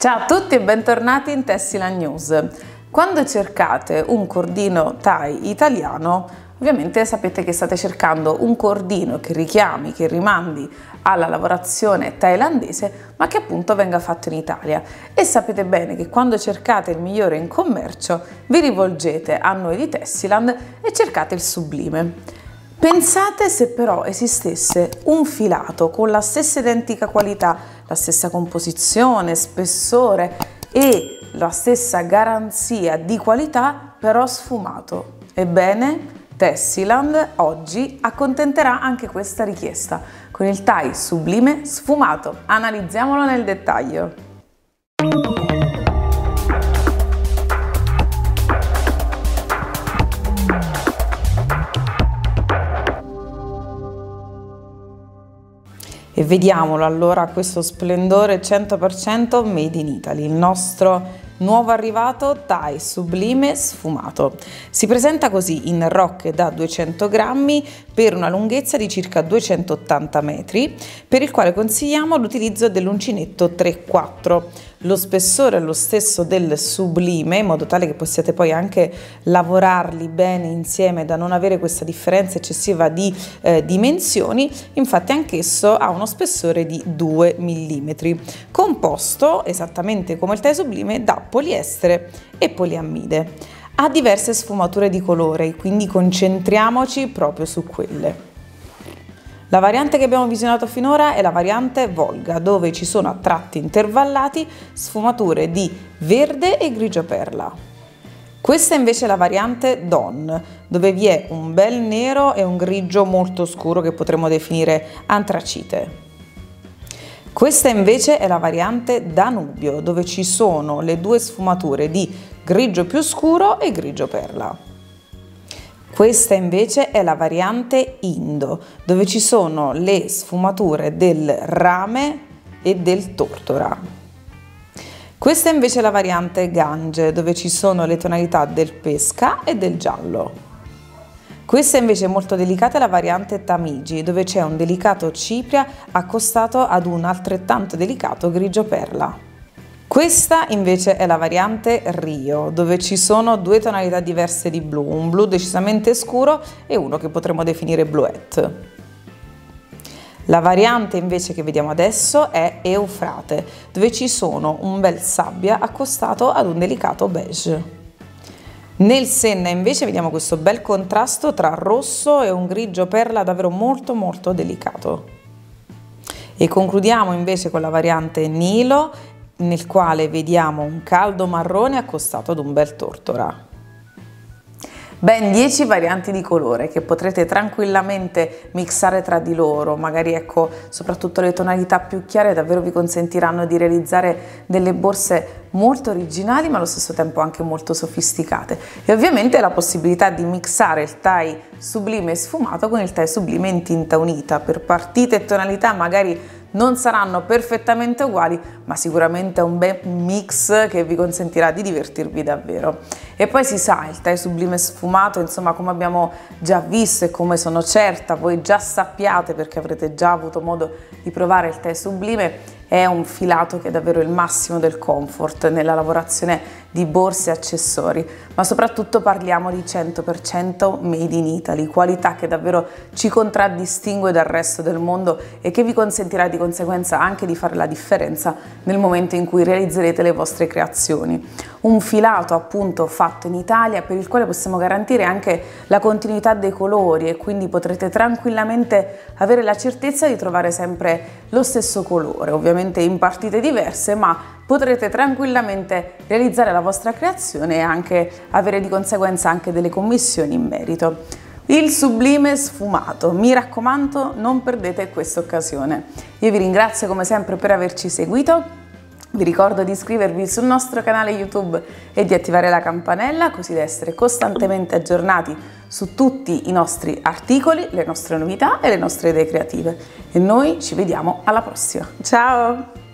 Ciao a tutti e bentornati in Tessila News. Quando cercate un cordino Thai italiano, ovviamente sapete che state cercando un cordino che richiami, che rimandi alla lavorazione thailandese, ma che appunto venga fatto in Italia. E sapete bene che quando cercate il migliore in commercio, vi rivolgete a noi di Tessiland e cercate il sublime. Pensate se però esistesse un filato con la stessa identica qualità la stessa composizione, spessore e la stessa garanzia di qualità, però sfumato. Ebbene, Tessiland oggi accontenterà anche questa richiesta con il Thai sublime sfumato. Analizziamolo nel dettaglio. E vediamolo allora questo splendore 100% made in Italy, il nostro nuovo arrivato Thai sublime sfumato. Si presenta così in rocche da 200 grammi per una lunghezza di circa 280 metri, per il quale consigliamo l'utilizzo dell'uncinetto 3-4. Lo spessore è lo stesso del sublime, in modo tale che possiate poi anche lavorarli bene insieme da non avere questa differenza eccessiva di eh, dimensioni, infatti anch'esso ha uno spessore di 2 mm, composto esattamente come il tè sublime da poliestere e poliammide. Ha diverse sfumature di colore, quindi concentriamoci proprio su quelle. La variante che abbiamo visionato finora è la variante Volga, dove ci sono a tratti intervallati sfumature di verde e grigio perla. Questa invece è la variante Don, dove vi è un bel nero e un grigio molto scuro che potremmo definire antracite. Questa invece è la variante Danubio, dove ci sono le due sfumature di grigio più scuro e grigio perla. Questa invece è la variante Indo, dove ci sono le sfumature del rame e del tortora. Questa invece è la variante Gange, dove ci sono le tonalità del pesca e del giallo. Questa invece è molto delicata è la variante Tamigi, dove c'è un delicato cipria accostato ad un altrettanto delicato grigio perla. Questa invece è la variante Rio, dove ci sono due tonalità diverse di blu, un blu decisamente scuro e uno che potremmo definire bluette. La variante invece che vediamo adesso è Eufrate, dove ci sono un bel sabbia accostato ad un delicato beige. Nel Senna invece vediamo questo bel contrasto tra rosso e un grigio perla davvero molto molto delicato. E concludiamo invece con la variante Nilo nel quale vediamo un caldo marrone accostato ad un bel tortora. Ben 10 varianti di colore che potrete tranquillamente mixare tra di loro, magari ecco soprattutto le tonalità più chiare davvero vi consentiranno di realizzare delle borse molto originali ma allo stesso tempo anche molto sofisticate e ovviamente la possibilità di mixare il tie sublime sfumato con il tie sublime in tinta unita per partite e tonalità magari non saranno perfettamente uguali, ma sicuramente è un bel mix che vi consentirà di divertirvi davvero. E poi si sa, il tè sublime sfumato, insomma, come abbiamo già visto e come sono certa voi già sappiate perché avrete già avuto modo di provare il tè sublime, è un filato che è davvero il massimo del comfort nella lavorazione di borse e accessori, ma soprattutto parliamo di 100% made in Italy, qualità che davvero ci contraddistingue dal resto del mondo e che vi consentirà di conseguenza anche di fare la differenza nel momento in cui realizzerete le vostre creazioni. Un filato appunto fatto in Italia per il quale possiamo garantire anche la continuità dei colori e quindi potrete tranquillamente avere la certezza di trovare sempre lo stesso colore, ovviamente in partite diverse, ma potrete tranquillamente realizzare la vostra creazione e anche avere di conseguenza anche delle commissioni in merito. Il sublime sfumato, mi raccomando non perdete questa occasione. Io vi ringrazio come sempre per averci seguito, vi ricordo di iscrivervi sul nostro canale YouTube e di attivare la campanella così da essere costantemente aggiornati su tutti i nostri articoli, le nostre novità e le nostre idee creative. E noi ci vediamo alla prossima. Ciao!